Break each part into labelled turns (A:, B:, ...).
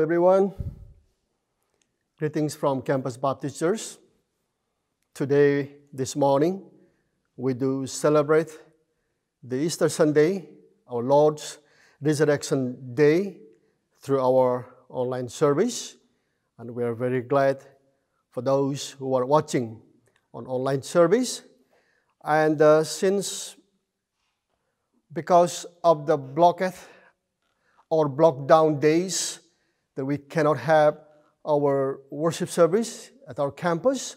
A: everyone. Greetings from Campus Baptist Church. Today, this morning, we do celebrate the Easter Sunday, our Lord's Resurrection Day, through our online service. And we are very glad for those who are watching on online service. And uh, since, because of the blockade or lockdown days, that we cannot have our worship service at our campus,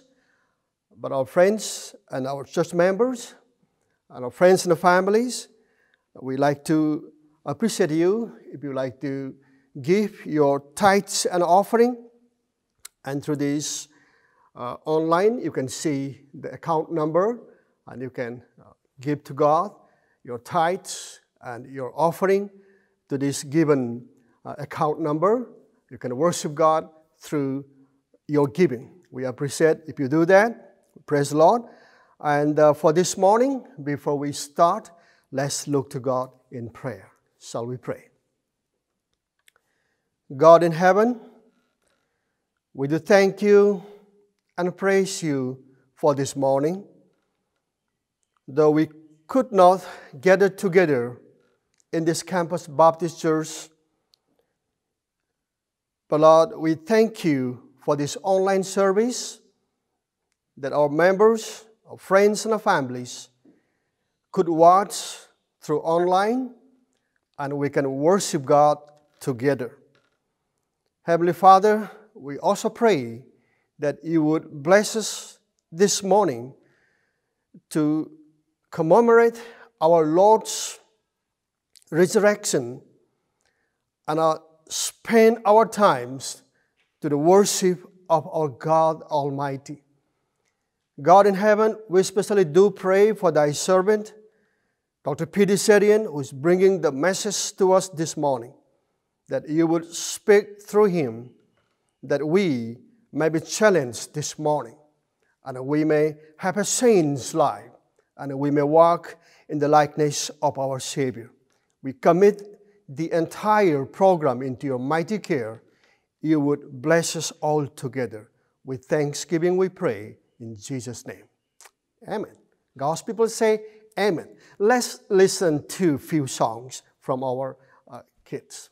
A: but our friends and our church members and our friends and the families, we like to appreciate you if you like to give your tithes and offering. And through this uh, online, you can see the account number and you can uh, give to God your tithes and your offering to this given uh, account number. You can worship God through your giving. We appreciate if you do that. Praise the Lord. And uh, for this morning, before we start, let's look to God in prayer. Shall we pray? God in heaven, we do thank you and praise you for this morning. Though we could not gather together in this campus Baptist church, but Lord, we thank you for this online service that our members, our friends, and our families could watch through online and we can worship God together. Heavenly Father, we also pray that you would bless us this morning to commemorate our Lord's resurrection and uh, spend our times to the worship of our God Almighty. God in heaven, we especially do pray for thy servant, Dr. Peter Serian, who is bringing the message to us this morning, that you would speak through him, that we may be challenged this morning, and we may have a saint's life, and we may walk in the likeness of our Savior. We commit the entire program into your mighty care. You would bless us all together. With thanksgiving, we pray in Jesus' name. Amen. God's people say amen. Let's listen to a few songs from our uh, kids.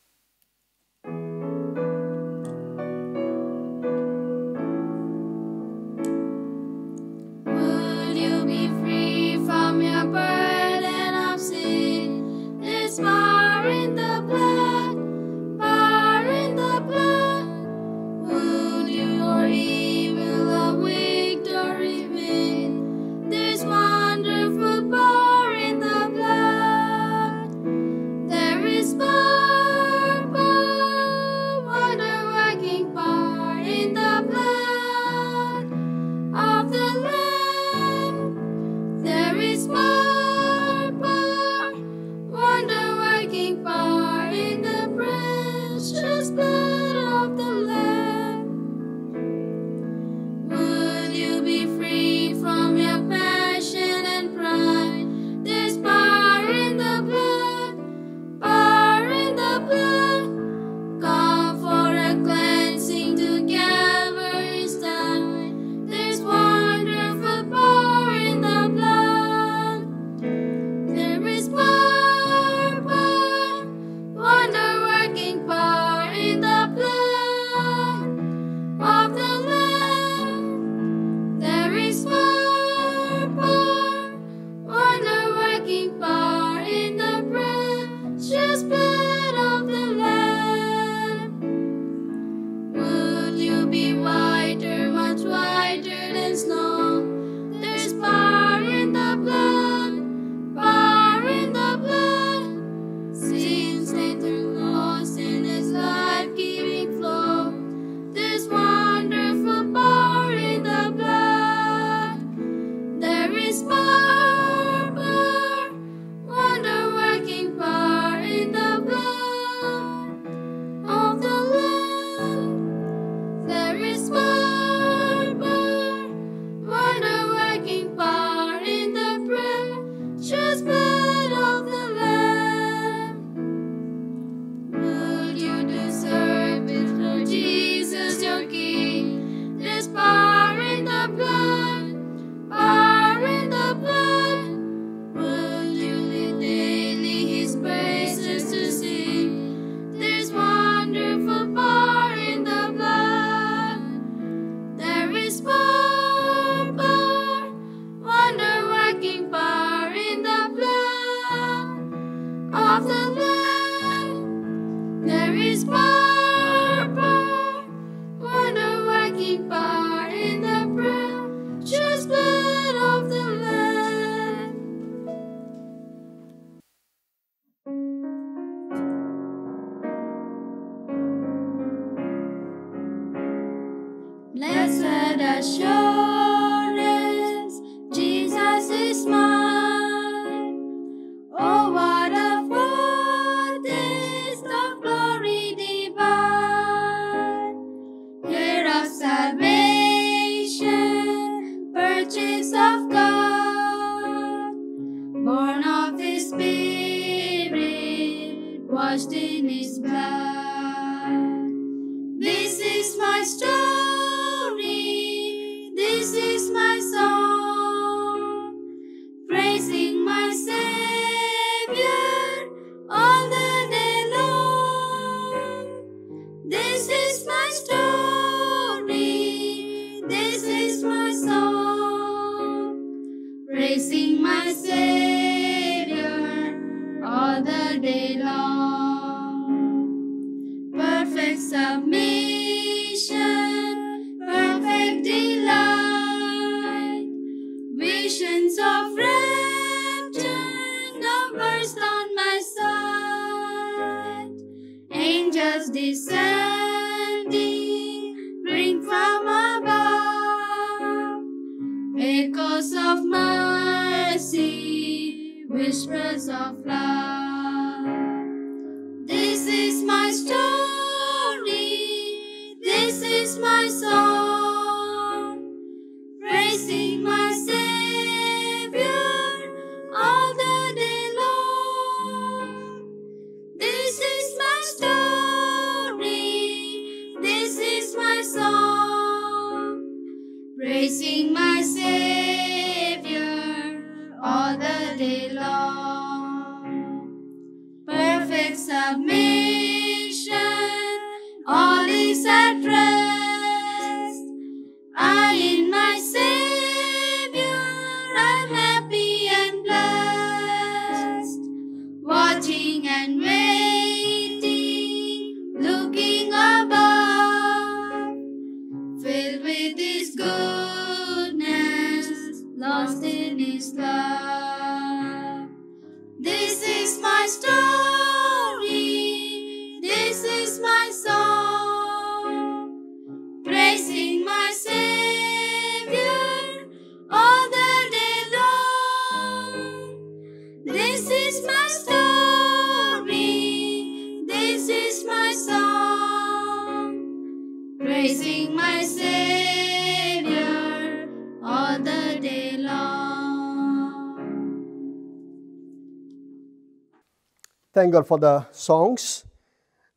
B: God
A: for the songs.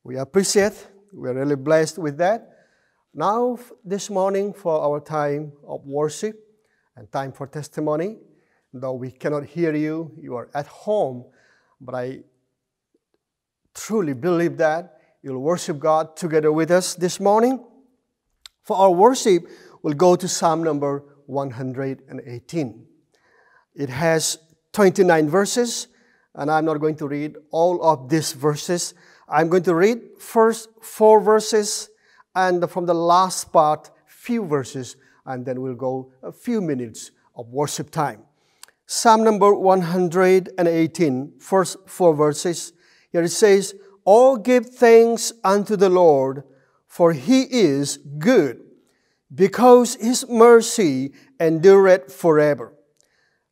A: We appreciate. We are really blessed with that. Now, this morning, for our time of worship and time for testimony, though we cannot hear you, you are at home, but I truly believe that you'll worship God together with us this morning. For our worship, we'll go to Psalm number 118. It has 29 verses, and I'm not going to read all of these verses. I'm going to read first four verses, and from the last part, few verses, and then we'll go a few minutes of worship time. Psalm number 118, first four verses. Here it says, All give thanks unto the Lord, for he is good, because his mercy endureth forever.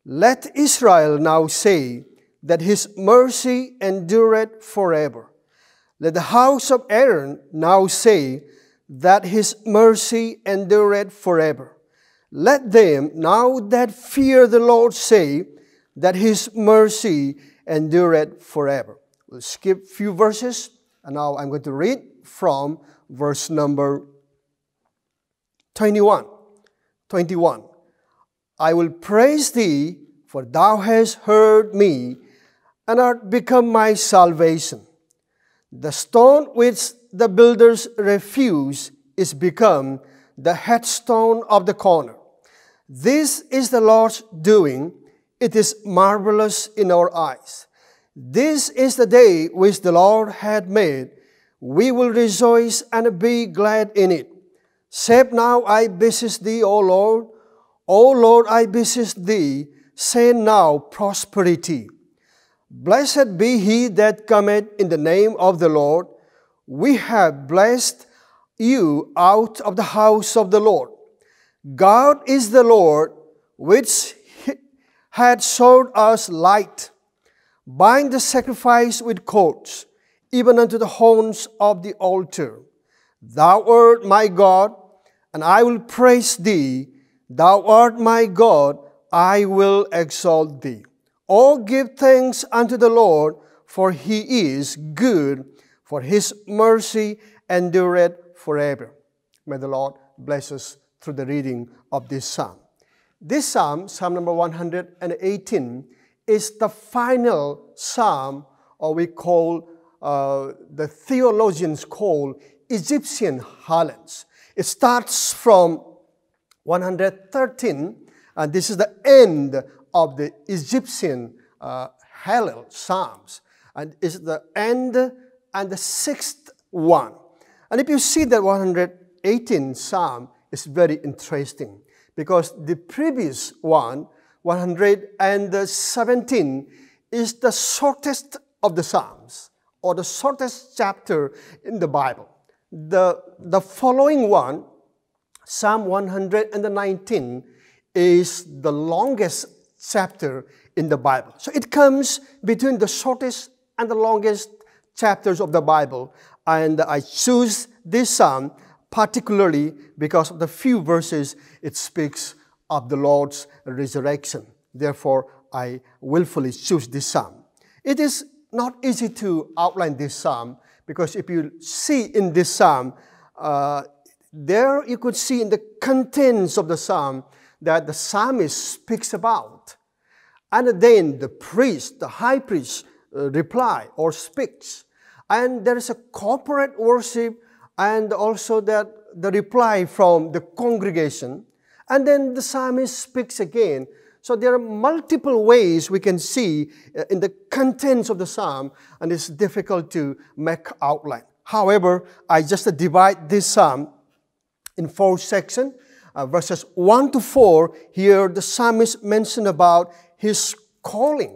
A: Let Israel now say that his mercy endureth forever. Let the house of Aaron now say that his mercy endureth forever. Let them now that fear the Lord say that his mercy endureth forever. We'll skip few verses, and now I'm going to read from verse number 21. 21. I will praise thee, for thou hast heard me, and art become my salvation. The stone which the builders refuse is become the headstone of the corner. This is the Lord's doing. It is marvelous in our eyes. This is the day which the Lord had made. We will rejoice and be glad in it. Save now, I beseech thee, O Lord. O Lord, I beseech thee, send now prosperity. Blessed be he that cometh in the name of the Lord. We have blessed you out of the house of the Lord. God is the Lord, which had showed us light. Bind the sacrifice with cords, even unto the horns of the altar. Thou art my God, and I will praise thee. Thou art my God, I will exalt thee. Oh, give thanks unto the Lord, for he is good, for his mercy endureth forever. May the Lord bless us through the reading of this psalm. This psalm, Psalm number 118, is the final psalm, or we call uh, the theologians call Egyptian Hallels. It starts from 113, and this is the end of the Egyptian uh, Hallel Psalms, and is the end and the sixth one. And if you see that 118 Psalm is very interesting because the previous one, 117, is the shortest of the Psalms or the shortest chapter in the Bible. The, the following one, Psalm 119, is the longest chapter in the Bible. So it comes between the shortest and the longest chapters of the Bible. And I choose this psalm particularly because of the few verses it speaks of the Lord's resurrection. Therefore, I willfully choose this psalm. It is not easy to outline this psalm because if you see in this psalm, uh, there you could see in the contents of the psalm that the psalmist speaks about. And then the priest, the high priest, uh, reply or speaks. And there is a corporate worship and also that the reply from the congregation. And then the psalmist speaks again. So there are multiple ways we can see uh, in the contents of the psalm, and it's difficult to make outline. However, I just divide this psalm in four sections. Uh, verses 1 to 4, here the psalmist mentioned about his calling.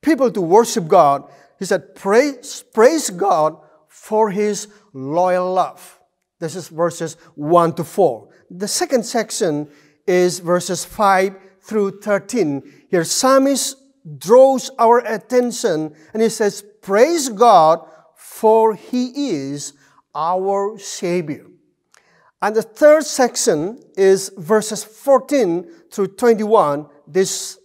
A: People to worship God. He said, praise, praise God for his loyal love. This is verses 1 to 4. The second section is verses 5 through 13. Here, psalmist draws our attention and he says, Praise God, for he is our Savior. And the third section is verses 14 through 21. This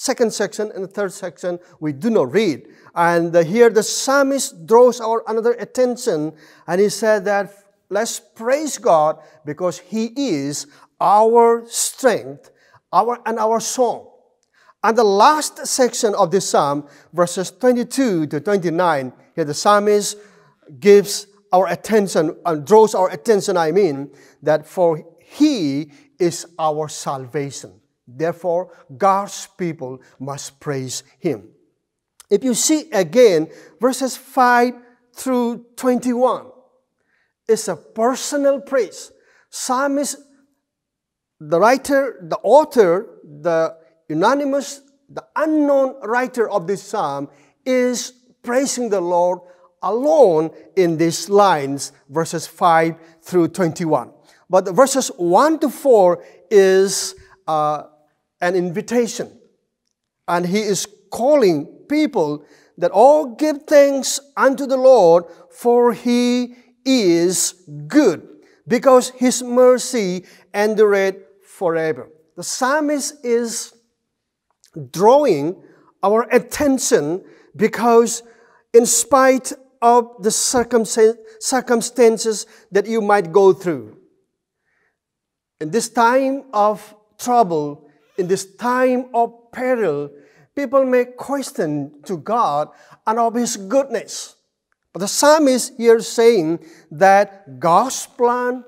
A: second section and the third section we do not read. And here the psalmist draws our another attention and he said that let's praise God because he is our strength our, and our song. And the last section of this psalm, verses 22 to 29, here the psalmist gives our attention and draws our attention, I mean, that for he is our salvation. Therefore, God's people must praise him. If you see again, verses 5 through 21, it's a personal praise. Psalmist, the writer, the author, the unanimous, the unknown writer of this psalm is praising the Lord alone in these lines, verses 5 through 21. But verses 1 to 4 is uh, an invitation. And he is calling people that all give thanks unto the Lord, for he is good, because his mercy endureth forever. The psalmist is drawing our attention because, in spite of the circumstances that you might go through, in this time of trouble, in this time of peril, people may question to God and of His goodness. But the psalmist here saying that God's plan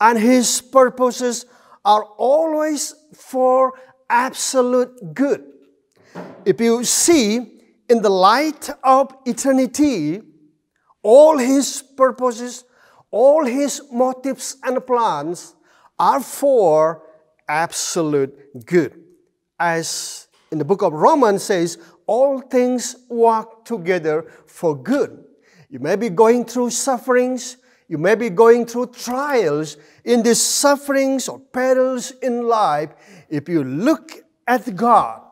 A: and His purposes are always for absolute good. If you see in the light of eternity, all His purposes, all His motives and plans are for absolute good. As in the book of Romans says, all things work together for good. You may be going through sufferings, You may be going through trials in these sufferings or perils in life. If you look at God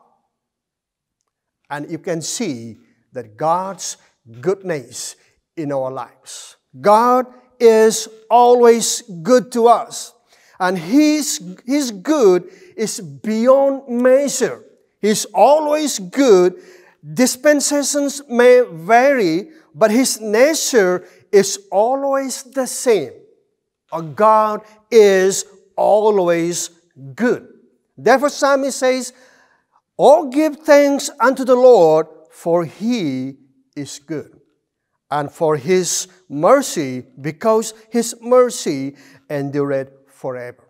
A: and you can see that God's goodness in our lives. God is always good to us. And His, His good is beyond measure. He's always good. Dispensations may vary, but His nature is always the same. Our God is always good. Therefore, Psalmist says, Oh, give thanks unto the Lord, for He is good and for his mercy, because his mercy endureth forever.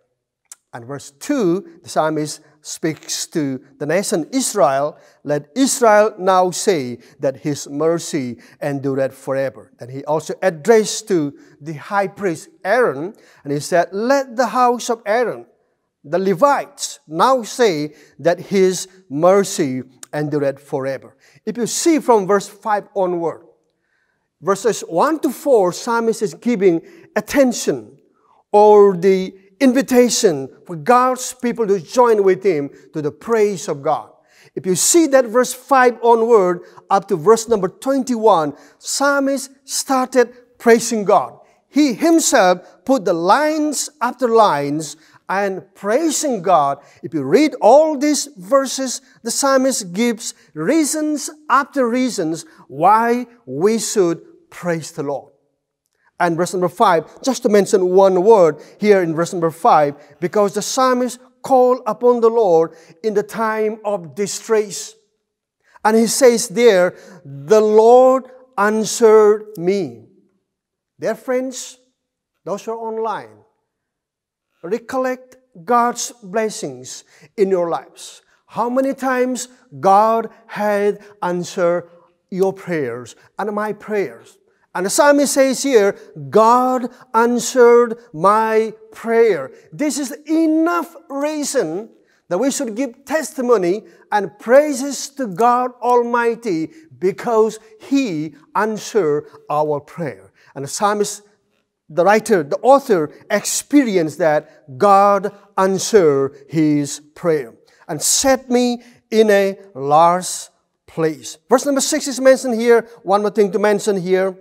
A: And verse 2, the psalmist speaks to the nation Israel. Let Israel now say that his mercy endureth forever. Then he also addressed to the high priest Aaron, and he said, Let the house of Aaron, the Levites, now say that his mercy endureth forever. If you see from verse 5 onward, verses 1 to 4, psalmist is giving attention or the invitation for God's people to join with him to the praise of God. If you see that verse 5 onward up to verse number 21, psalmist started praising God. He himself put the lines after lines and praising God. If you read all these verses, the psalmist gives reasons after reasons why we should praise the Lord. And verse number five, just to mention one word here in verse number five, because the psalmist called upon the Lord in the time of distress. And he says there, the Lord answered me. Dear friends, those who are online, recollect God's blessings in your lives. How many times God had answered your prayers and my prayers. And the psalmist says here, God answered my prayer. This is enough reason that we should give testimony and praises to God Almighty because He answered our prayer. And the psalmist, the writer, the author experienced that God answered his prayer and set me in a large place. Verse number six is mentioned here. One more thing to mention here.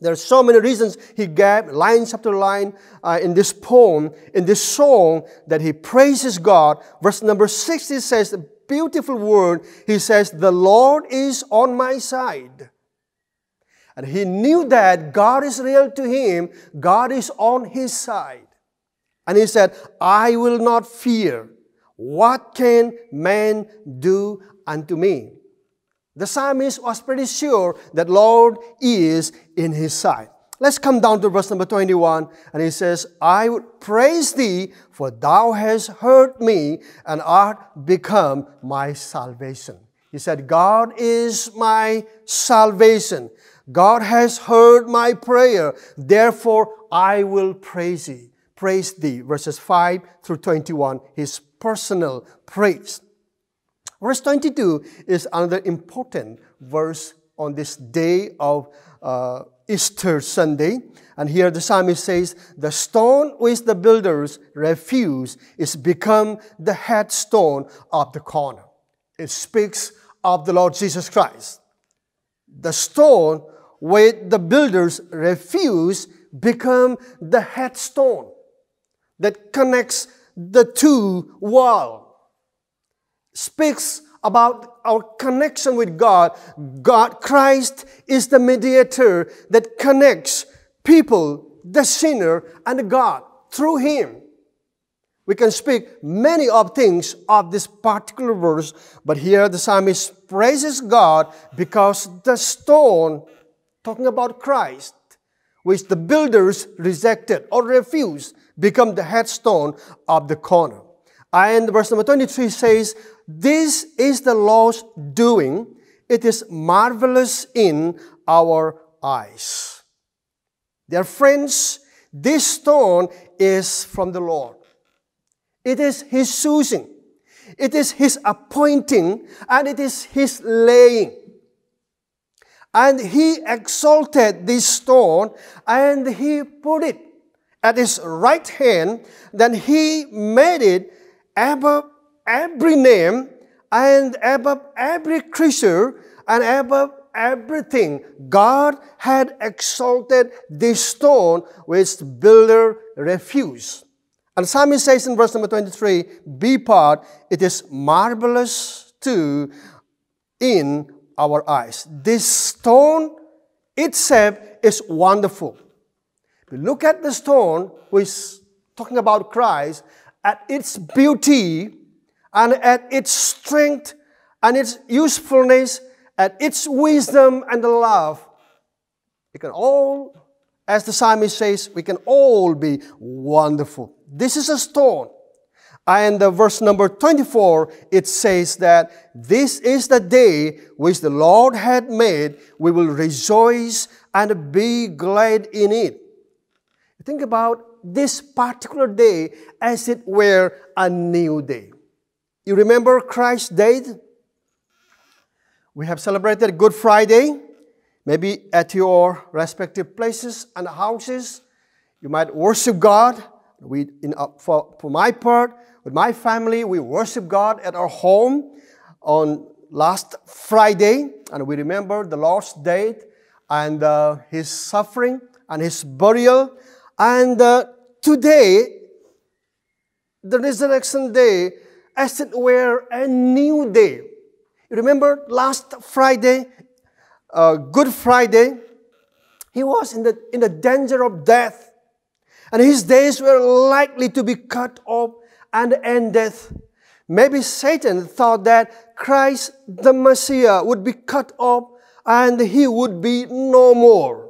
A: There are so many reasons he gave, lines after line, uh, in this poem, in this song, that he praises God. Verse number six, he says, a beautiful word. He says, The Lord is on my side. And he knew that God is real to him, God is on his side. And he said, I will not fear. What can man do unto me? The psalmist was pretty sure that Lord is in his side. Let's come down to verse number 21, and he says, I would praise thee, for thou hast heard me, and art become my salvation. He said, God is my salvation. God has heard my prayer, therefore I will praise thee. Praise thee. Verses 5 through 21, his personal praise. Verse 22 is another important verse on this day of uh, Easter Sunday. And here the psalmist says, The stone which the builders refused is become the headstone of the corner. It speaks of the Lord Jesus Christ. The stone which the builders refused become the headstone that connects the two walls speaks about our connection with God. God, Christ is the mediator that connects people, the sinner, and God through Him. We can speak many of things of this particular verse, but here the psalmist praises God because the stone, talking about Christ, which the builders rejected or refused, become the headstone of the corner. And verse number 23 says, this is the Lord's doing. It is marvelous in our eyes. Dear friends, this stone is from the Lord. It is His choosing. It is His appointing and it is His laying. And he exalted this stone and he put it at his right hand. Then he made it above every name and above every creature and above everything. God had exalted this stone which builder refused. And Psalmist says in verse number 23, B part, it is marvelous too in our eyes. This stone itself is wonderful. You look at the stone, which is talking about Christ, at its beauty and at its strength and its usefulness, at its wisdom and the love, We can all, as the psalmist says, we can all be wonderful. This is a stone. And the verse number 24, it says that this is the day which the Lord had made. We will rejoice and be glad in it. Think about this particular day as it were a new day. You remember Christ's date? We have celebrated Good Friday. Maybe at your respective places and houses, you might worship God. We, in, uh, for, for my part, with my family, we worship God at our home on last Friday, and we remember the Lord's date and uh, His suffering and His burial. And uh, today, the resurrection day, as it were a new day. You remember last Friday, uh, Good Friday, he was in the, in the danger of death. And his days were likely to be cut off and ended. Maybe Satan thought that Christ the Messiah would be cut off and he would be no more.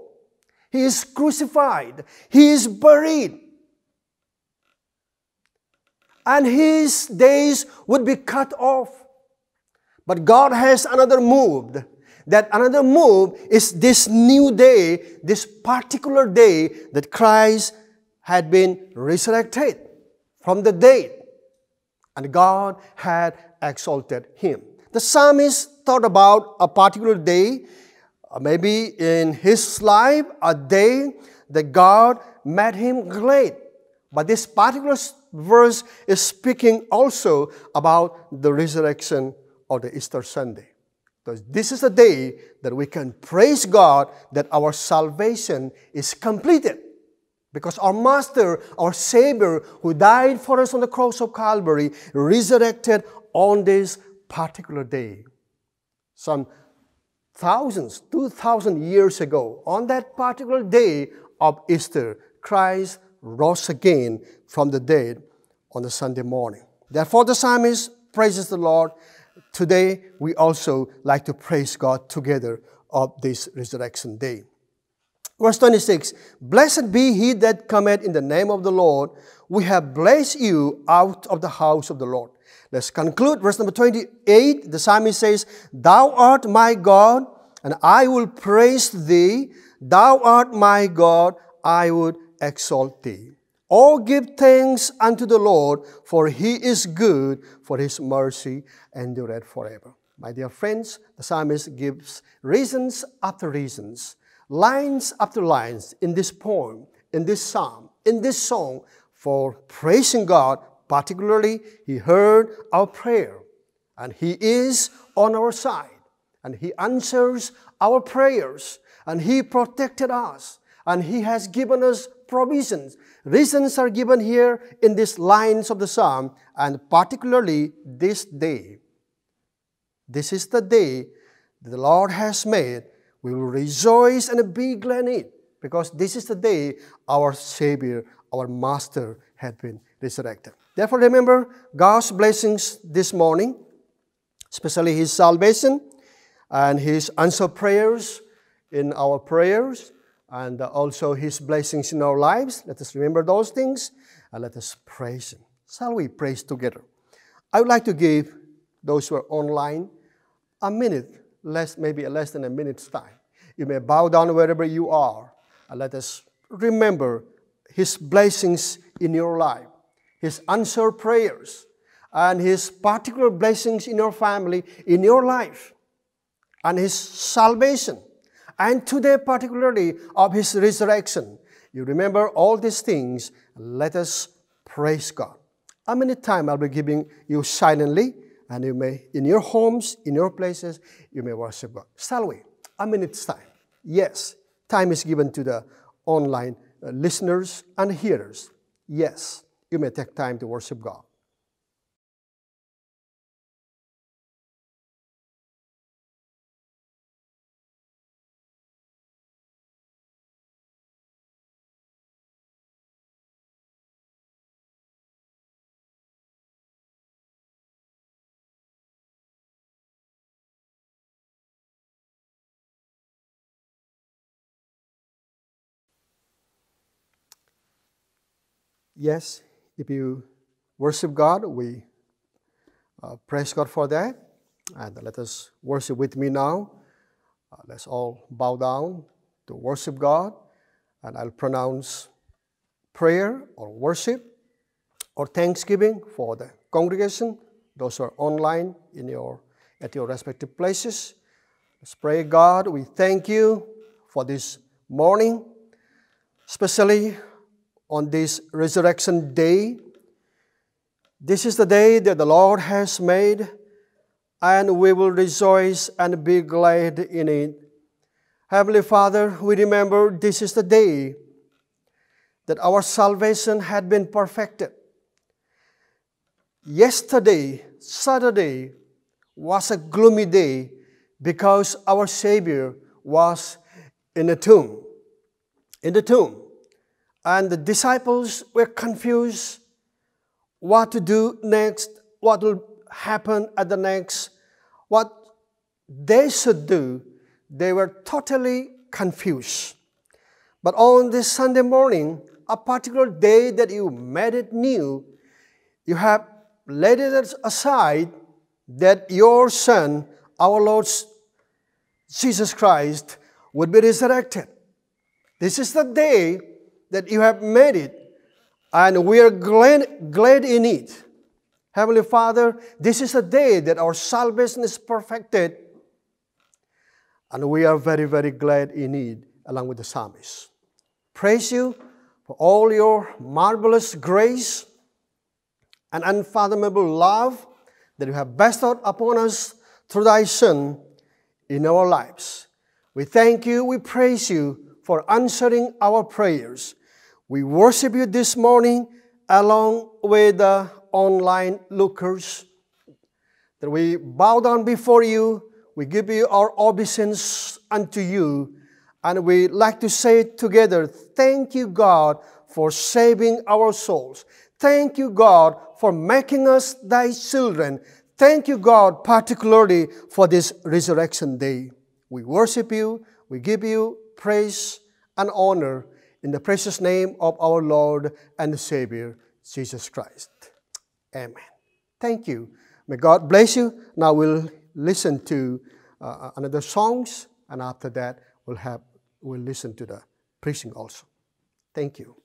A: He is crucified. He is buried. And his days would be cut off. But God has another move. That another move is this new day, this particular day that Christ had been resurrected from the dead. And God had exalted him. The psalmist thought about a particular day Uh, maybe in his life, a day that God made him great. But this particular verse is speaking also about the resurrection of the Easter Sunday. Because this is a day that we can praise God that our salvation is completed. Because our Master, our Savior, who died for us on the cross of Calvary, resurrected on this particular day. Some thousands, 2,000 years ago, on that particular day of Easter, Christ rose again from the dead on the Sunday morning. Therefore, the psalmist praises the Lord. Today, we also like to praise God together of this resurrection day. Verse 26 Blessed be he that cometh in the name of the Lord. We have blessed you out of the house of the Lord. Let's conclude. Verse number 28, the psalmist says, Thou art my God, and I will praise thee. Thou art my God, I would exalt thee. Oh, give thanks unto the Lord, for he is good, for his mercy endureth forever. My dear friends, the psalmist gives reasons after reasons, lines after lines in this poem, in this psalm, in this song for praising God Particularly, He heard our prayer, and He is on our side, and He answers our prayers, and He protected us, and He has given us provisions. Reasons are given here in these lines of the psalm, and particularly this day. This is the day the Lord has made. We will rejoice and be glad in it, because this is the day our Savior, our Master, had been resurrected. Therefore, remember God's blessings this morning, especially His salvation and His answer prayers in our prayers, and also His blessings in our lives. Let us remember those things and let us praise Him. Shall we praise together? I would like to give those who are online a minute, less, maybe less than a minute's time. You may bow down wherever you are and let us remember His blessings in your life. His answered prayers, and His particular blessings in your family, in your life, and His salvation, and today, particularly of his resurrection. You remember all these things. Let us praise God. How many time I'll be giving you silently, and you may, in your homes, in your places, you may worship God. Shall we? A minute's time. Yes, time is given to the online uh, listeners and hearers. Yes, you may take time to worship God. Yes, if you worship God, we uh, praise God for that. And let us worship with me now. Uh, let's all bow down to worship God. And I'll pronounce prayer or worship or thanksgiving for the congregation, those who are online in your, at your respective places. Let's pray, God. We thank you for this morning, especially on this resurrection day. This is the day that the Lord has made, and we will rejoice and be glad in it. Heavenly Father, we remember this is the day that our salvation had been perfected. Yesterday, Saturday, was a gloomy day because our Savior was in the tomb. In the tomb. And the disciples were confused what to do next, what will happen at the next, what they should do. They were totally confused. But on this Sunday morning, a particular day that you made it new, you have laid it aside that your Son, our Lord Jesus Christ, would be resurrected. This is the day that you have made it, and we are glad, glad in it. Heavenly Father, this is a day that our salvation is perfected, and we are very, very glad in it, along with the psalmist. Praise you for all your marvelous grace and unfathomable love that you have bestowed upon us through thy Son in our lives. We thank you, we praise you for answering our prayers. We worship you this morning along with the online lookers. That we bow down before you, we give you our obeisance unto you, and we like to say together, Thank you, God, for saving our souls. Thank you, God, for making us thy children. Thank you, God, particularly for this resurrection day. We worship you, we give you praise and honor in the precious name of our Lord and Savior, Jesus Christ. Amen. Thank you. May God bless you. Now we'll listen to uh, another songs, and after that we'll have we'll listen to the preaching also. Thank you.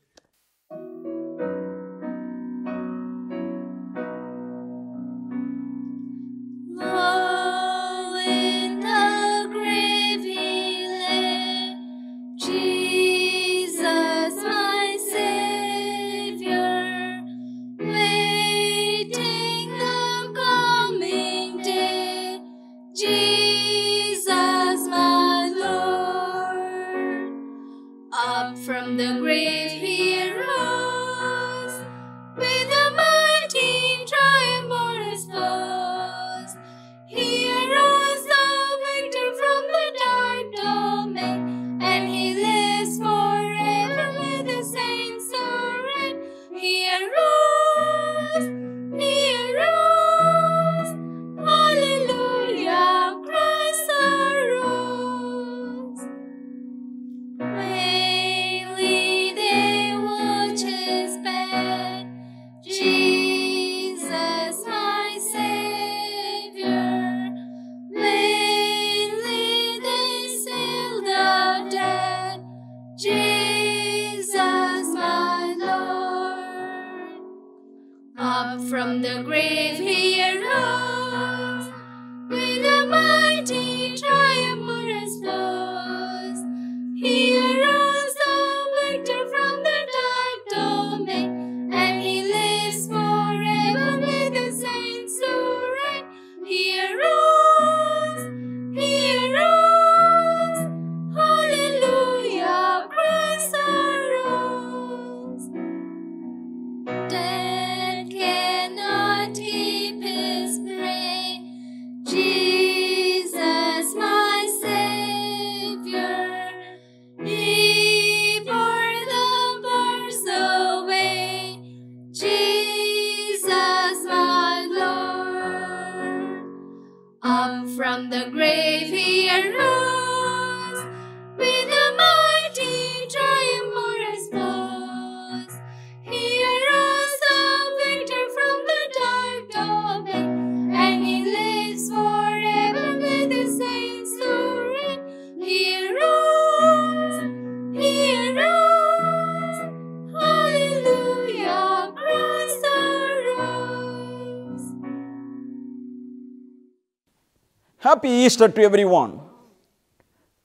C: Happy Easter to everyone.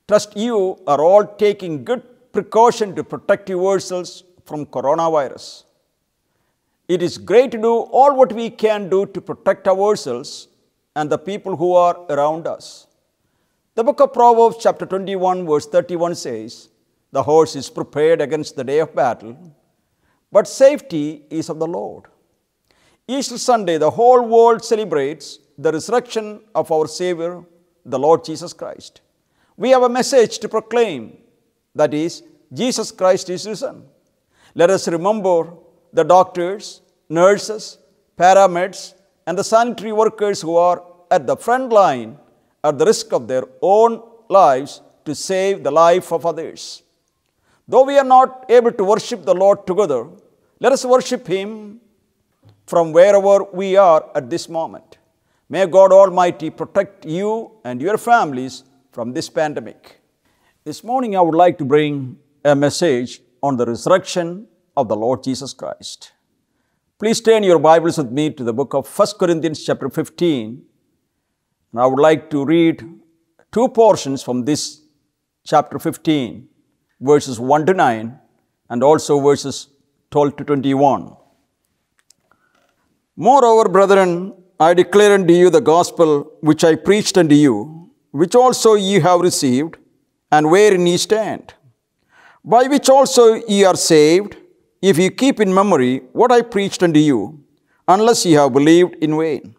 C: Trust you are all taking good precaution to protect yourselves from coronavirus. It is great to do all what we can do to protect ourselves and the people who are around us. The book of Proverbs, chapter 21, verse 31 says, The horse is prepared against the day of battle, but safety is of the Lord. Easter Sunday, the whole world celebrates the resurrection of our Savior, the Lord Jesus Christ. We have a message to proclaim that is, Jesus Christ is risen. Let us remember the doctors, nurses, paramedics, and the sanitary workers who are at the front line at the risk of their own lives to save the life of others. Though we are not able to worship the Lord together, let us worship Him from wherever we are at this moment. May God Almighty protect you and your families from this pandemic. This morning, I would like to bring a message on the resurrection of the Lord Jesus Christ. Please turn your Bibles with me to the book of 1 Corinthians, chapter 15. And I would like to read two portions from this chapter 15, verses 1 to 9, and also verses 12 to 21. Moreover, brethren, I declare unto you the gospel which I preached unto you, which also ye have received, and wherein ye stand, by which also ye are saved, if ye keep in memory what I preached unto you, unless ye have believed in vain.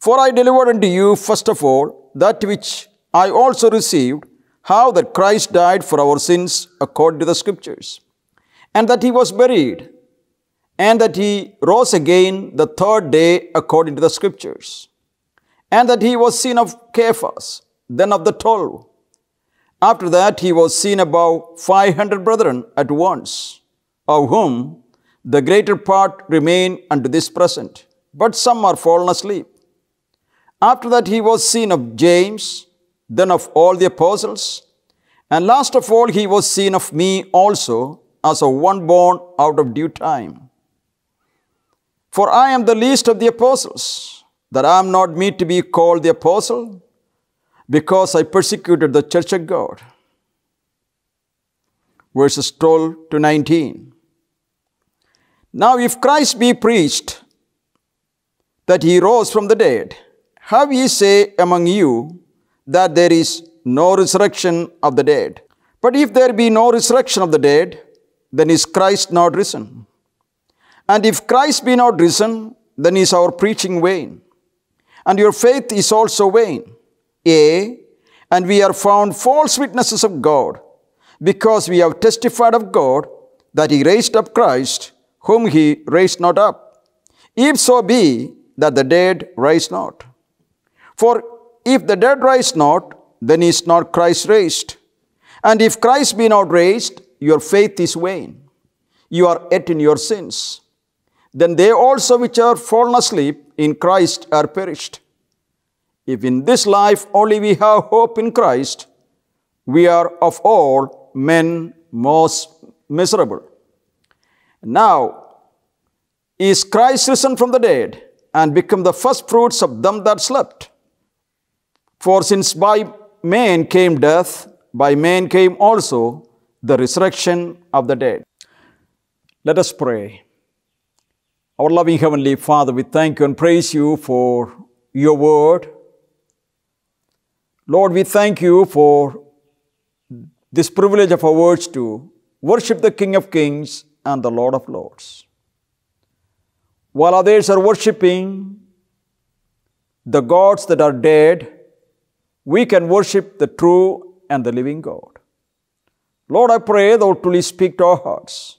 C: For I delivered unto you first of all that which I also received, how that Christ died for our sins according to the Scriptures, and that he was buried, and that he rose again the third day according to the Scriptures, and that he was seen of Cephas, then of the twelve. After that, he was seen above five hundred brethren at once, of whom the greater part remain unto this present, but some are fallen asleep. After that, he was seen of James, then of all the apostles, and last of all, he was seen of me also, as of one born out of due time. For I am the least of the apostles, that I am not meet to be called the apostle, because I persecuted the church of God. Verses 12 to 19. Now, if Christ be preached that he rose from the dead, have ye say among you that there is no resurrection of the dead? But if there be no resurrection of the dead, then is Christ not risen? And if Christ be not risen, then is our preaching vain, and your faith is also vain. Yea, and we are found false witnesses of God, because we have testified of God that he raised up Christ, whom he raised not up. If so be that the dead rise not. For if the dead rise not, then is not Christ raised. And if Christ be not raised, your faith is vain. You are yet in your sins. Then they also which are fallen asleep in Christ are perished. If in this life only we have hope in Christ, we are of all men most miserable. Now, is Christ risen from the dead and become the first fruits of them that slept? For since by man came death, by man came also the resurrection of the dead. Let us pray. Our loving Heavenly Father, we thank you and praise you for your word. Lord, we thank you for this privilege of our words to worship the King of Kings and the Lord of Lords. While others are worshiping the gods that are dead, we can worship the true and the living God. Lord, I pray thou truly speak to our hearts.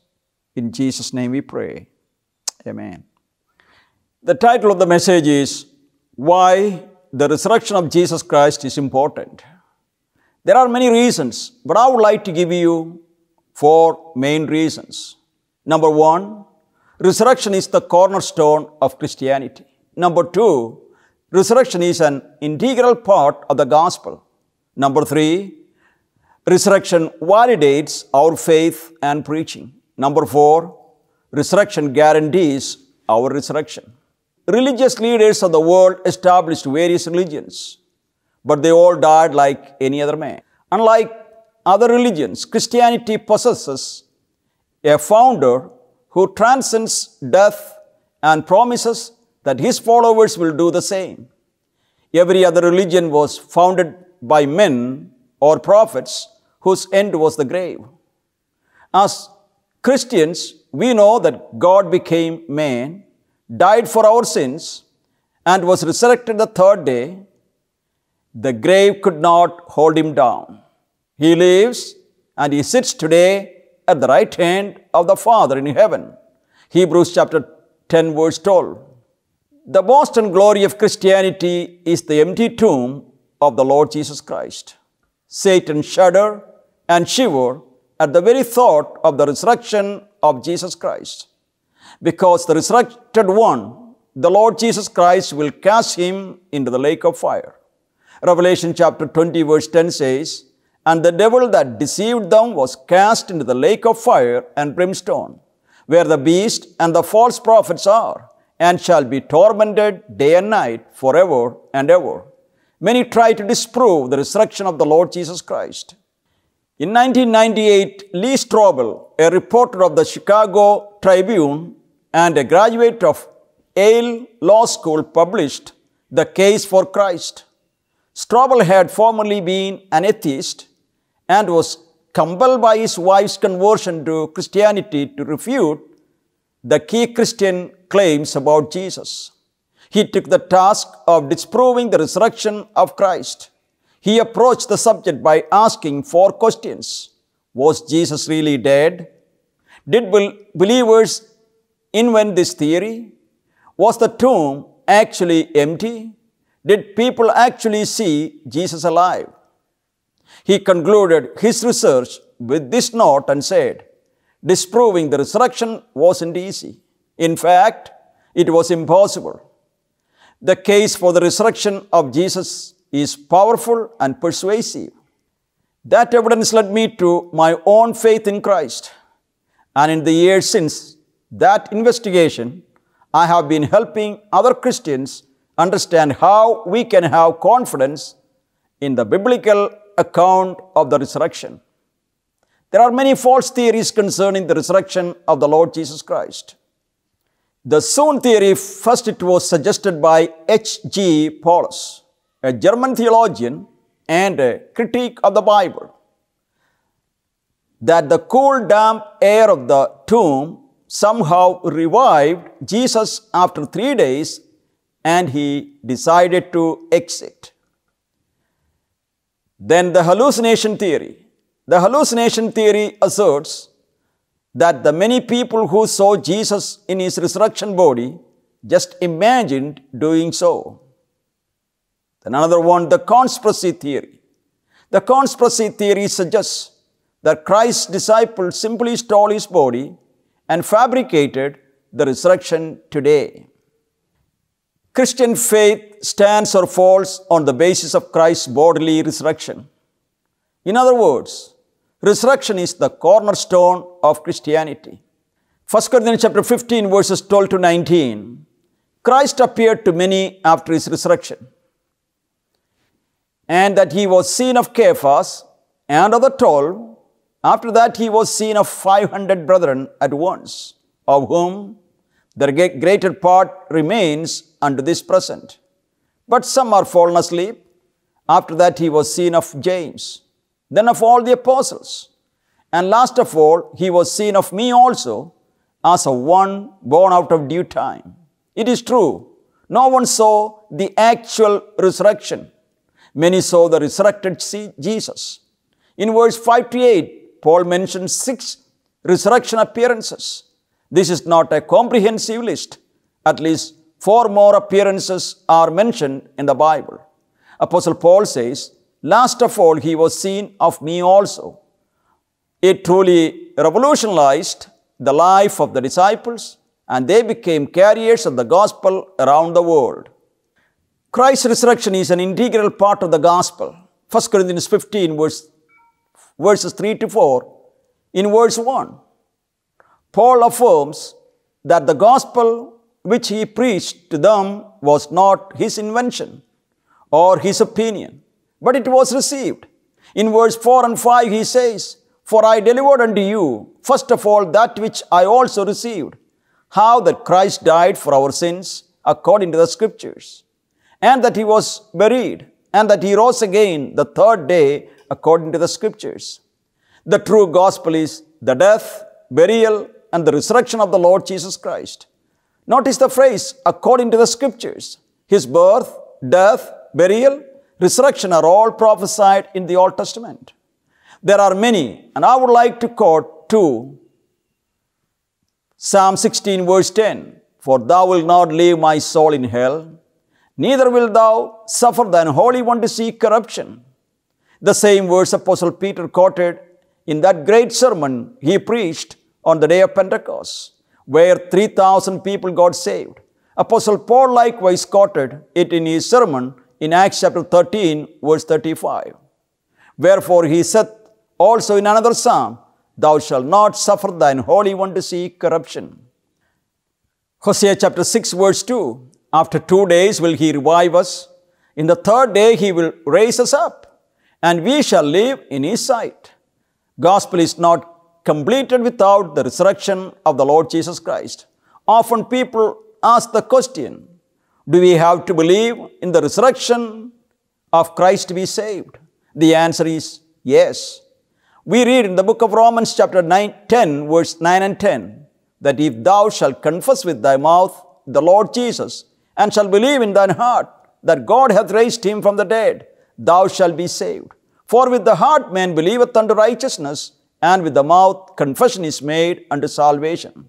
C: In Jesus' name we pray. Amen. The title of the message is Why the resurrection of Jesus Christ is important. There are many reasons, but I would like to give you four main reasons. Number one, resurrection is the cornerstone of Christianity. Number two, resurrection is an integral part of the gospel. Number three, resurrection validates our faith and preaching. Number four, resurrection guarantees our resurrection. Religious leaders of the world established various religions, but they all died like any other man. Unlike other religions, Christianity possesses a founder who transcends death and promises that his followers will do the same. Every other religion was founded by men or prophets whose end was the grave. As Christians, we know that God became man died for our sins, and was resurrected the third day, the grave could not hold him down. He lives and he sits today at the right hand of the Father in heaven. Hebrews chapter 10, verse 12. The boast and glory of Christianity is the empty tomb of the Lord Jesus Christ. Satan shudder and shiver at the very thought of the resurrection of Jesus Christ because the resurrected one, the Lord Jesus Christ, will cast him into the lake of fire. Revelation chapter 20, verse 10 says, And the devil that deceived them was cast into the lake of fire and brimstone, where the beast and the false prophets are, and shall be tormented day and night forever and ever. Many try to disprove the resurrection of the Lord Jesus Christ. In 1998, Lee Strobel, a reporter of the Chicago Tribune, and a graduate of Yale Law School published The Case for Christ. Strobel had formerly been an atheist and was compelled by his wife's conversion to Christianity to refute the key Christian claims about Jesus. He took the task of disproving the resurrection of Christ. He approached the subject by asking four questions. Was Jesus really dead? Did believers invent this theory? Was the tomb actually empty? Did people actually see Jesus alive? He concluded his research with this note and said, disproving the resurrection wasn't easy. In fact, it was impossible. The case for the resurrection of Jesus is powerful and persuasive. That evidence led me to my own faith in Christ. And in the years since, that investigation, I have been helping other Christians understand how we can have confidence in the biblical account of the resurrection. There are many false theories concerning the resurrection of the Lord Jesus Christ. The swoon theory, first it was suggested by H.G. Paulus, a German theologian and a critic of the Bible, that the cool, damp air of the tomb somehow revived Jesus after three days and he decided to exit. Then the hallucination theory. The hallucination theory asserts that the many people who saw Jesus in his resurrection body just imagined doing so. Another one, the conspiracy theory. The conspiracy theory suggests that Christ's disciples simply stole his body and fabricated the resurrection today. Christian faith stands or falls on the basis of Christ's bodily resurrection. In other words, resurrection is the cornerstone of Christianity. 1 Corinthians chapter 15 verses 12 to 19. Christ appeared to many after his resurrection, and that he was seen of Cephas and of the twelve. After that, he was seen of 500 brethren at once, of whom the greater part remains unto this present. But some are fallen asleep. After that, he was seen of James, then of all the apostles. And last of all, he was seen of me also, as of one born out of due time. It is true, no one saw the actual resurrection. Many saw the resurrected Jesus. In verse 5 to 8, Paul mentions six resurrection appearances. This is not a comprehensive list. At least four more appearances are mentioned in the Bible. Apostle Paul says, Last of all, he was seen of me also. It truly revolutionized the life of the disciples and they became carriers of the gospel around the world. Christ's resurrection is an integral part of the gospel. 1 Corinthians 15, verse, verses 3 to 4. In verse 1, Paul affirms that the gospel which he preached to them was not his invention or his opinion, but it was received. In verse 4 and 5, he says, For I delivered unto you, first of all, that which I also received, how that Christ died for our sins according to the Scriptures, and that he was buried, and that he rose again the third day according to the Scriptures. The true gospel is the death, burial, and the resurrection of the Lord Jesus Christ. Notice the phrase according to the Scriptures. His birth, death, burial, resurrection are all prophesied in the Old Testament. There are many, and I would like to quote two. Psalm 16, verse 10 For thou wilt not leave my soul in hell, neither wilt thou suffer thine Holy One to see corruption. The same verse Apostle Peter quoted in that great sermon he preached on the day of Pentecost, where 3,000 people got saved. Apostle Paul likewise quoted it in his sermon in Acts chapter 13, verse 35. Wherefore he said also in another psalm, Thou shalt not suffer thine Holy One to see corruption. Hosea chapter 6, verse 2. After two days will he revive us. In the third day he will raise us up, and we shall live in his sight. Gospel is not completed without the resurrection of the Lord Jesus Christ. Often people ask the question, do we have to believe in the resurrection of Christ to be saved? The answer is yes. We read in the book of Romans, chapter 9, 10, verse 9 and 10, that if thou shalt confess with thy mouth the Lord Jesus, and shall believe in thine heart that God hath raised him from the dead, thou shalt be saved. For with the heart man believeth unto righteousness, and with the mouth confession is made unto salvation.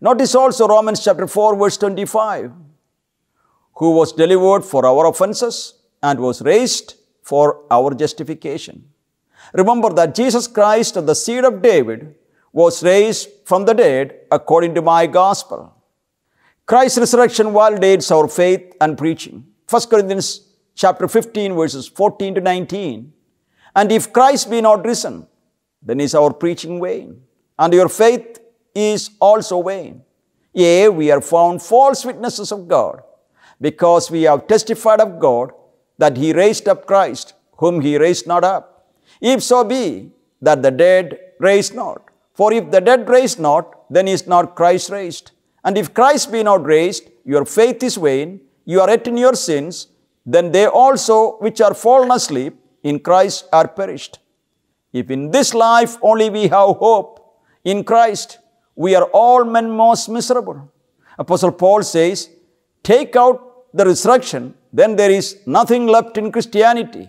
C: Notice also Romans chapter 4, verse 25 who was delivered for our offenses and was raised for our justification. Remember that Jesus Christ of the seed of David was raised from the dead according to my gospel. Christ's resurrection validates our faith and preaching. 1 Corinthians chapter 15 verses 14 to 19. And if Christ be not risen, then is our preaching vain, and your faith is also vain. Yea, we are found false witnesses of God, because we have testified of God that he raised up Christ, whom he raised not up. If so be that the dead raised not. For if the dead raised not, then is not Christ raised. And if Christ be not raised, your faith is vain, you are yet in your sins, then they also which are fallen asleep in Christ are perished. If in this life only we have hope in Christ, we are all men most miserable. Apostle Paul says, Take out the resurrection, then there is nothing left in Christianity.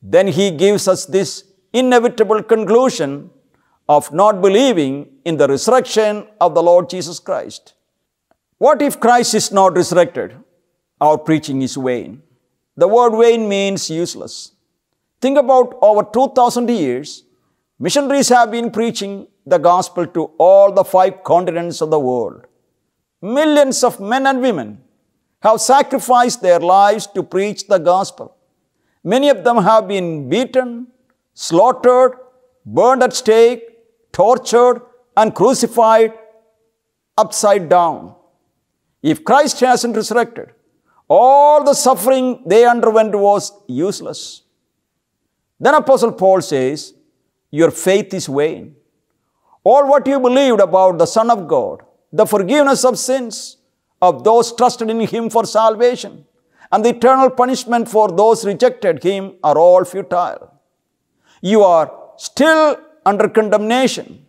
C: Then he gives us this inevitable conclusion of not believing in the resurrection of the Lord Jesus Christ. What if Christ is not resurrected? Our preaching is vain. The word vain means useless. Think about over 2000 years, missionaries have been preaching the gospel to all the five continents of the world. Millions of men and women have sacrificed their lives to preach the gospel. Many of them have been beaten, slaughtered, burned at stake, tortured, and crucified upside down. If Christ hasn't resurrected, all the suffering they underwent was useless. Then Apostle Paul says, Your faith is vain. All what you believed about the Son of God, the forgiveness of sins, of those trusted in Him for salvation, and the eternal punishment for those rejected Him are all futile. You are still under condemnation.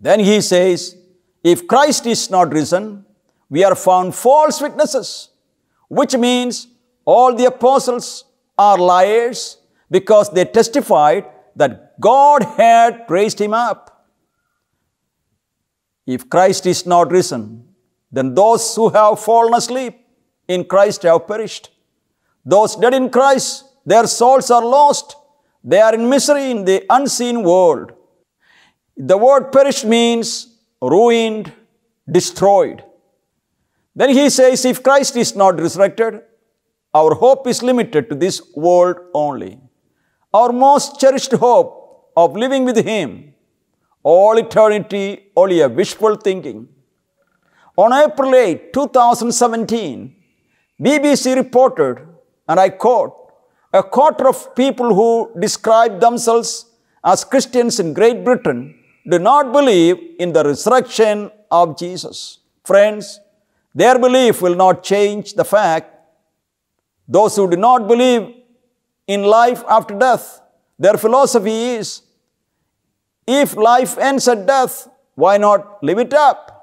C: Then he says, if Christ is not risen, we are found false witnesses, which means all the apostles are liars because they testified that God had raised him up. If Christ is not risen, then those who have fallen asleep in Christ have perished. Those dead in Christ, their souls are lost. They are in misery in the unseen world. The word perished means ruined, destroyed. Then he says, if Christ is not resurrected, our hope is limited to this world only. Our most cherished hope of living with Him, all eternity, only a wishful thinking. On April 8, 2017, BBC reported, and I quote, a quarter of people who describe themselves as Christians in Great Britain do not believe in the resurrection of Jesus. Friends, their belief will not change the fact those who do not believe in life after death, their philosophy is if life ends at death, why not live it up?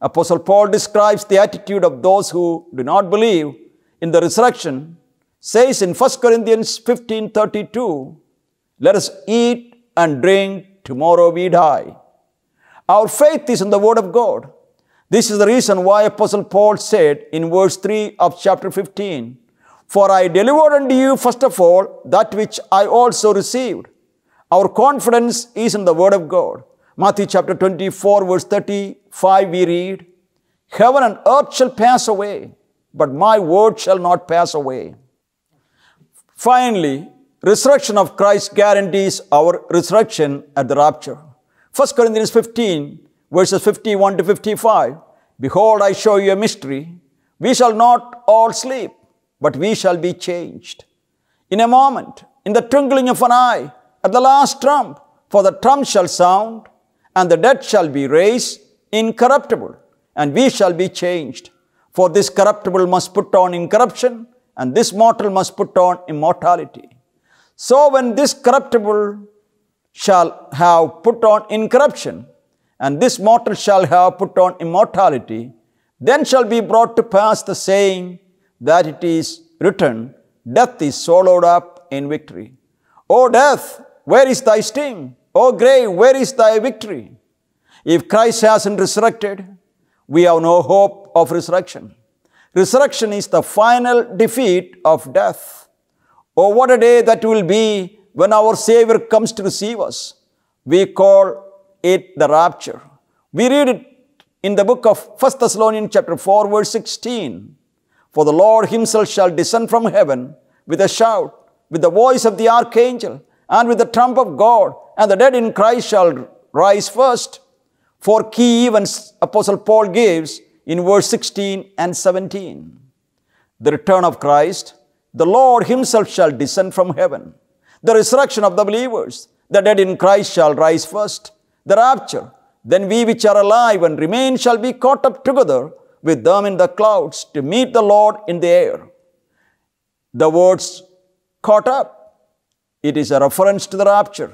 C: Apostle Paul describes the attitude of those who do not believe in the resurrection, says in 1 Corinthians 15 32, Let us eat and drink, tomorrow we die. Our faith is in the Word of God. This is the reason why Apostle Paul said in verse 3 of chapter 15, For I delivered unto you first of all that which I also received. Our confidence is in the Word of God. Matthew chapter 24, verse 35, we read, Heaven and earth shall pass away, but my word shall not pass away. Finally, resurrection of Christ guarantees our resurrection at the rapture. 1 Corinthians 15, verses 51 to 55. Behold, I show you a mystery. We shall not all sleep, but we shall be changed. In a moment, in the twinkling of an eye, at the last trump, for the trump shall sound, and the dead shall be raised incorruptible, and we shall be changed. For this corruptible must put on incorruption, and this mortal must put on immortality. So when this corruptible shall have put on incorruption, and this mortal shall have put on immortality, then shall be brought to pass the saying that it is written, Death is swallowed up in victory. O death, where is thy sting? O grave, where is thy victory? If Christ hasn't resurrected, we have no hope of resurrection. Resurrection is the final defeat of death. Oh, what a day that will be when our Savior comes to receive us. We call it the rapture. We read it in the book of 1 Thessalonians chapter 4 verse 16. For the Lord himself shall descend from heaven with a shout, with the voice of the archangel, and with the trump of God, and the dead in Christ shall rise first. Four key events Apostle Paul gives in verse 16 and 17. The return of Christ, the Lord himself shall descend from heaven. The resurrection of the believers, the dead in Christ shall rise first the rapture. Then we which are alive and remain shall be caught up together with them in the clouds to meet the Lord in the air. The words caught up, it is a reference to the rapture.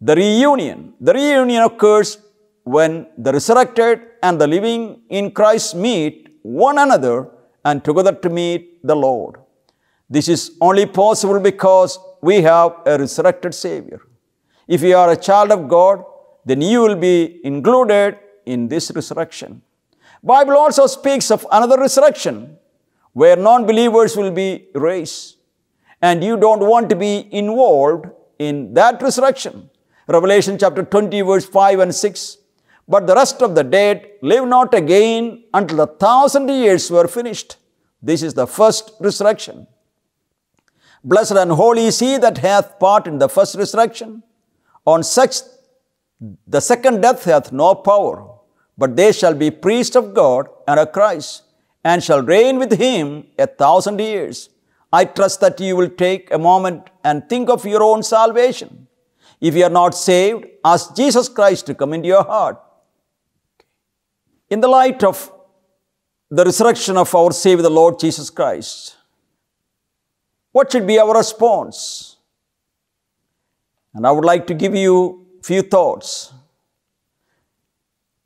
C: The reunion, the reunion occurs when the resurrected and the living in Christ meet one another and together to meet the Lord. This is only possible because we have a resurrected Savior. If you are a child of God, then you will be included in this resurrection. Bible also speaks of another resurrection where non-believers will be raised and you don't want to be involved in that resurrection. Revelation chapter 20 verse 5 and 6. But the rest of the dead live not again until the thousand years were finished. This is the first resurrection. Blessed and holy is he that hath part in the first resurrection. On such the second death hath no power, but they shall be priests of God and of Christ, and shall reign with him a thousand years. I trust that you will take a moment and think of your own salvation. If you are not saved, ask Jesus Christ to come into your heart. In the light of the resurrection of our Savior, the Lord Jesus Christ, what should be our response? And I would like to give you a few thoughts.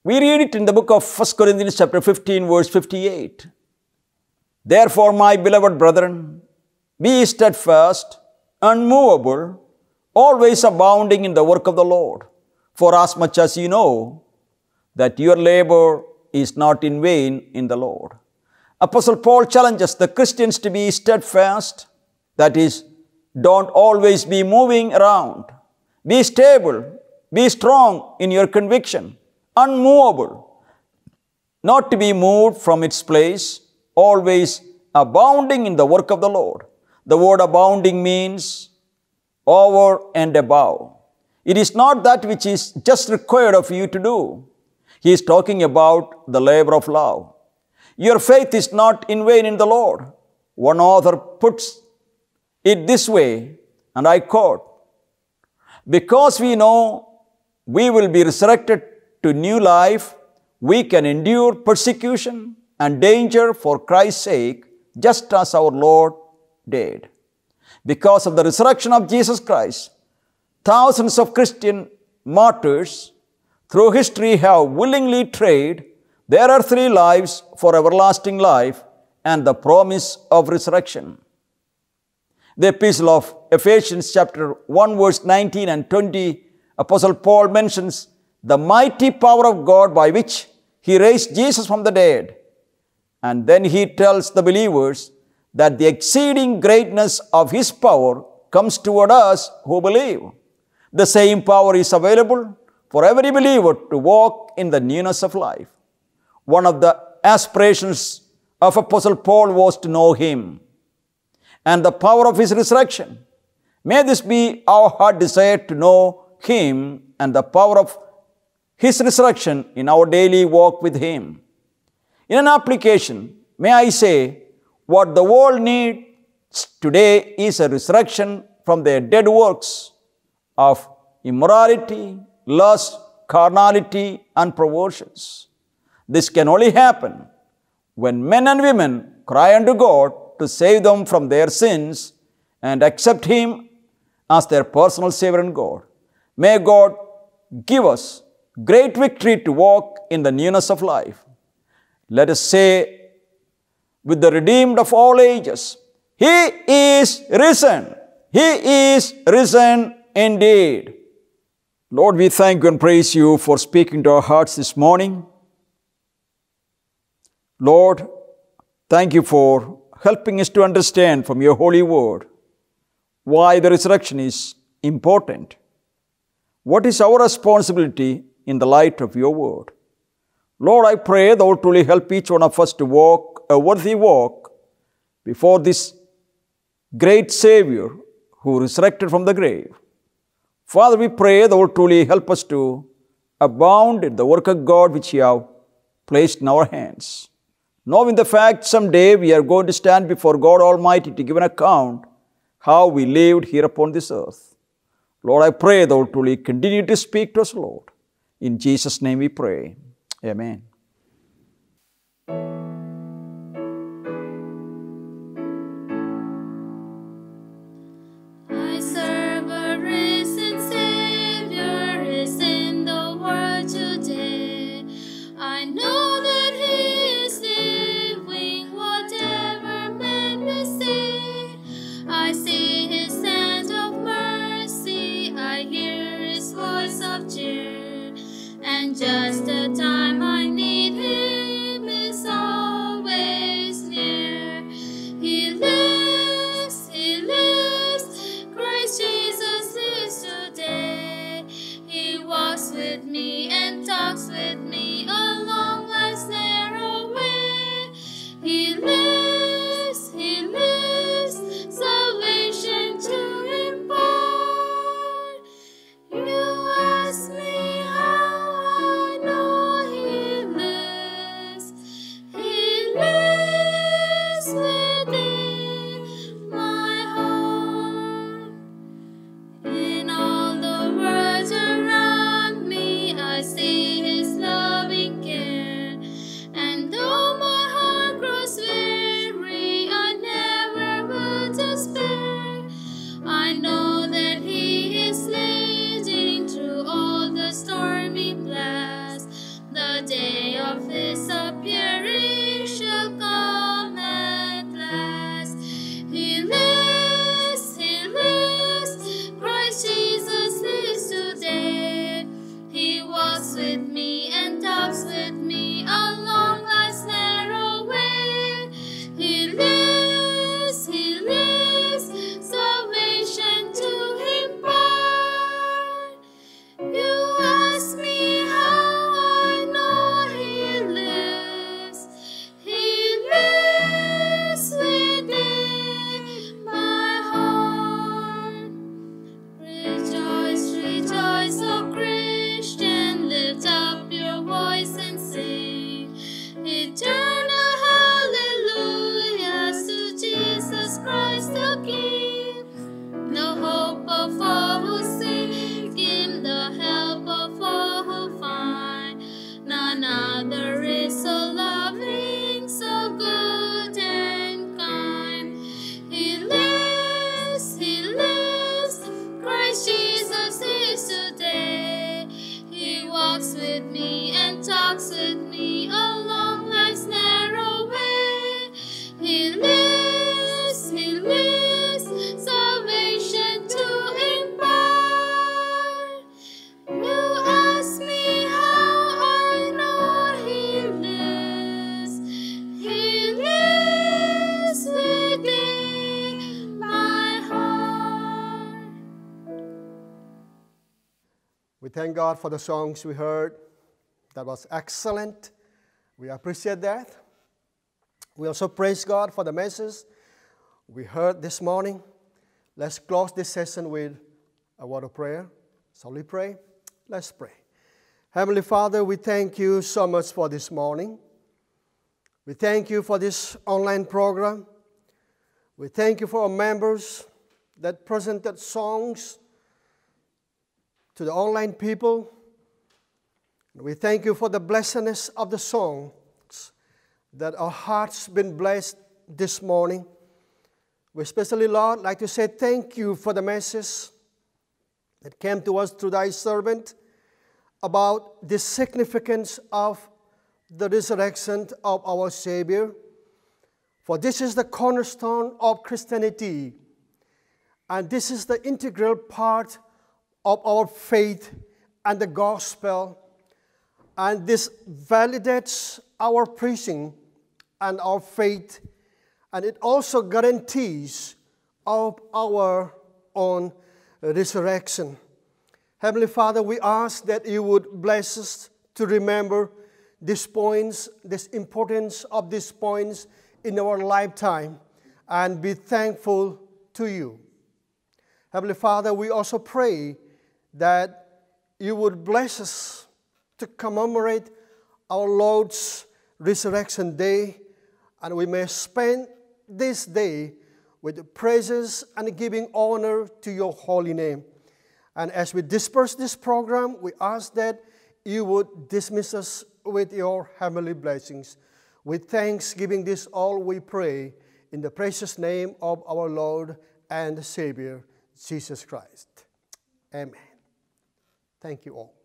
C: We read it in the book of 1 Corinthians chapter 15 verse 58. Therefore, my beloved brethren, be steadfast, unmovable, always abounding in the work of the Lord. For as much as you know that your labor is not in vain in the Lord. Apostle Paul challenges the Christians to be steadfast, that is, don't always be moving around. Be stable, be strong in your conviction, unmovable, not to be moved from its place, always abounding in the work of the Lord. The word abounding means over and above. It is not that which is just required of you to do. He is talking about the labor of love. Your faith is not in vain in the Lord. One author puts it this way, and I quote Because we know we will be resurrected to new life, we can endure persecution and danger for Christ's sake, just as our Lord did. Because of the resurrection of Jesus Christ, thousands of Christian martyrs through history have willingly traded their earthly lives for everlasting life and the promise of resurrection. The epistle of Ephesians chapter 1 verse 19 and 20, Apostle Paul mentions the mighty power of God by which he raised Jesus from the dead. And then he tells the believers that the exceeding greatness of his power comes toward us who believe. The same power is available for every believer to walk in the newness of life. One of the aspirations of Apostle Paul was to know him and the power of his resurrection. May this be our heart desire to know him and the power of his resurrection in our daily walk with him. In an application, may I say, what the world needs today is a resurrection from their dead works of immorality, lust, carnality, and perversions. This can only happen when men and women cry unto God to save them from their sins and accept Him as their personal Savior and God. May God give us great victory to walk in the newness of life. Let us say with the redeemed of all ages, He is risen. He is risen indeed. Lord, we thank and praise you for speaking to our hearts this morning. Lord, thank you for helping us to understand from your holy word why the resurrection is important. What is our responsibility in the light of your word? Lord, I pray thou truly help each one of us to walk a worthy walk before this great Savior who resurrected from the grave. Father, we pray thou truly help us to abound in the work of God which you have placed in our hands. Knowing the fact someday we are going to stand before God Almighty to give an account how we lived here upon this earth. Lord, I pray thou truly continue to speak to us, Lord. In Jesus' name we pray. Amen.
A: Thank God for the songs we heard. That was excellent. We appreciate that. We also praise God for the message we heard this morning. Let's close this session with a word of prayer. So we pray? Let's pray. Heavenly Father, we thank you so much for this morning. We thank you for this online program. We thank you for our members that presented songs to the online people. We thank you for the blessedness of the songs that our hearts been blessed this morning. We especially, Lord, like to say thank you for the message that came to us through thy servant about the significance of the resurrection of our Savior. For this is the cornerstone of Christianity, and this is the integral part of our faith and the gospel. And this validates our preaching and our faith, and it also guarantees of our own resurrection. Heavenly Father, we ask that you would bless us to remember these points, this importance of these points in our lifetime, and be thankful to you. Heavenly Father, we also pray that you would bless us to commemorate our Lord's resurrection day, and we may spend this day with praises and giving honor to your holy name. And as we disperse this program, we ask that you would dismiss us with your heavenly blessings. With thanksgiving, this all we pray in the precious name of our Lord and Savior, Jesus Christ. Amen. Thank you all.